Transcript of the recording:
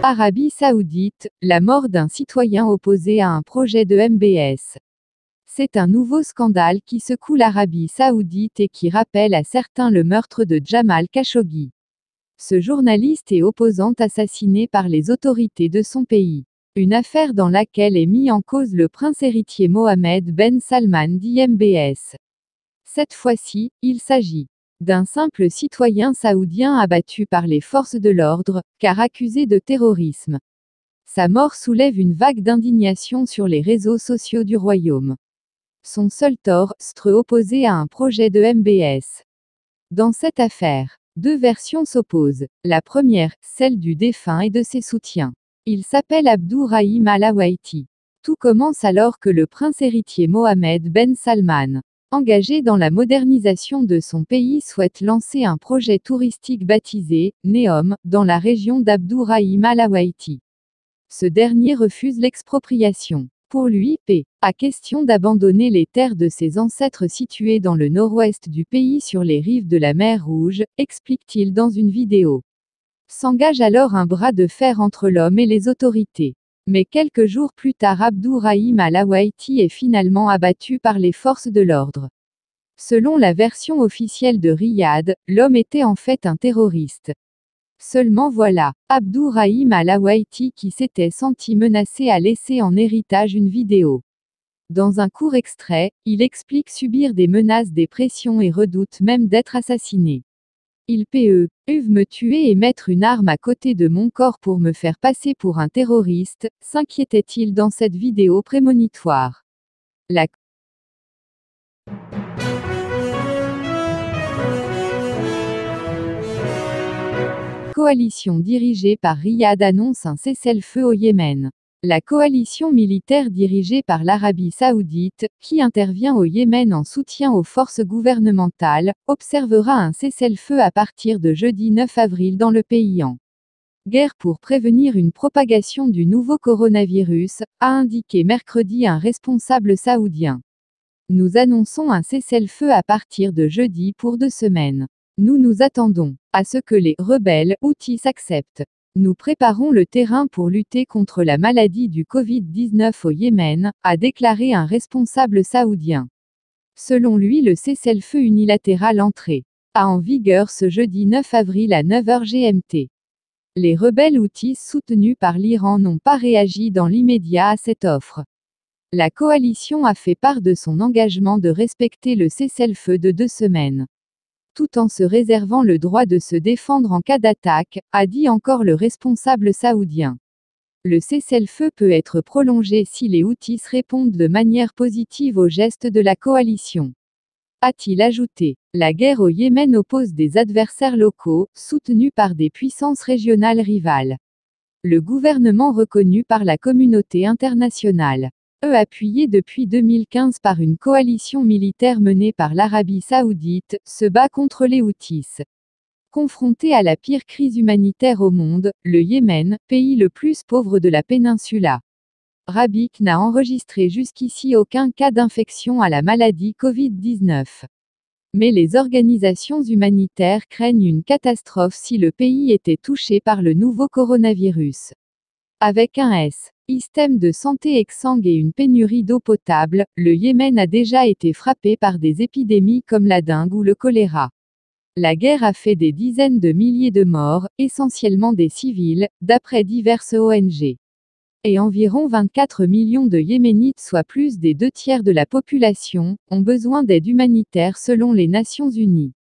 Arabie Saoudite, la mort d'un citoyen opposé à un projet de MBS. C'est un nouveau scandale qui secoue l'Arabie Saoudite et qui rappelle à certains le meurtre de Jamal Khashoggi. Ce journaliste est opposant assassiné par les autorités de son pays. Une affaire dans laquelle est mis en cause le prince héritier Mohamed Ben Salman d'IMBS. Cette fois-ci, il s'agit d'un simple citoyen saoudien abattu par les forces de l'ordre, car accusé de terrorisme. Sa mort soulève une vague d'indignation sur les réseaux sociaux du royaume. Son seul tort, stre opposé à un projet de MBS. Dans cette affaire, deux versions s'opposent. La première, celle du défunt et de ses soutiens. Il s'appelle Abdourahim Alawaiti. Tout commence alors que le prince héritier Mohamed Ben Salman, engagé dans la modernisation de son pays, souhaite lancer un projet touristique baptisé Neom dans la région d'Abdourahim Alawaiti. Ce dernier refuse l'expropriation. Pour lui, P. a question d'abandonner les terres de ses ancêtres situées dans le nord-ouest du pays sur les rives de la mer Rouge, explique-t-il dans une vidéo. S'engage alors un bras de fer entre l'homme et les autorités. Mais quelques jours plus tard Abdourahim al-Awaiti est finalement abattu par les forces de l'ordre. Selon la version officielle de Riyad, l'homme était en fait un terroriste. Seulement voilà, Abdourahim al-Awaiti qui s'était senti menacé a laissé en héritage une vidéo. Dans un court extrait, il explique subir des menaces, des pressions et redoute même d'être assassiné. Il peut, uve me tuer et mettre une arme à côté de mon corps pour me faire passer pour un terroriste, s'inquiétait-il dans cette vidéo prémonitoire. La coalition dirigée par Riyad annonce un cessez-le-feu au Yémen. La coalition militaire dirigée par l'Arabie saoudite, qui intervient au Yémen en soutien aux forces gouvernementales, observera un cessez-le-feu à partir de jeudi 9 avril dans le pays en guerre pour prévenir une propagation du nouveau coronavirus, a indiqué mercredi un responsable saoudien. Nous annonçons un cessez-le-feu à partir de jeudi pour deux semaines. Nous nous attendons à ce que les rebelles outils s'acceptent. Nous préparons le terrain pour lutter contre la maladie du Covid-19 au Yémen, a déclaré un responsable saoudien. Selon lui, le cessez-le-feu unilatéral entré a en vigueur ce jeudi 9 avril à 9h GMT. Les rebelles outils soutenus par l'Iran n'ont pas réagi dans l'immédiat à cette offre. La coalition a fait part de son engagement de respecter le cessez-le-feu de deux semaines tout en se réservant le droit de se défendre en cas d'attaque, a dit encore le responsable saoudien. Le cessez-le-feu peut être prolongé si les Houthis répondent de manière positive aux gestes de la coalition. A-t-il ajouté, la guerre au Yémen oppose des adversaires locaux, soutenus par des puissances régionales rivales. Le gouvernement reconnu par la communauté internationale eux appuyé depuis 2015 par une coalition militaire menée par l'Arabie saoudite, se bat contre les Houthis. Confronté à la pire crise humanitaire au monde, le Yémen, pays le plus pauvre de la péninsula Rabique n'a enregistré jusqu'ici aucun cas d'infection à la maladie Covid-19. Mais les organisations humanitaires craignent une catastrophe si le pays était touché par le nouveau coronavirus. Avec un S. Système de santé exsangue et une pénurie d'eau potable, le Yémen a déjà été frappé par des épidémies comme la dengue ou le choléra. La guerre a fait des dizaines de milliers de morts, essentiellement des civils, d'après diverses ONG. Et environ 24 millions de Yéménites, soit plus des deux tiers de la population, ont besoin d'aide humanitaire selon les Nations Unies.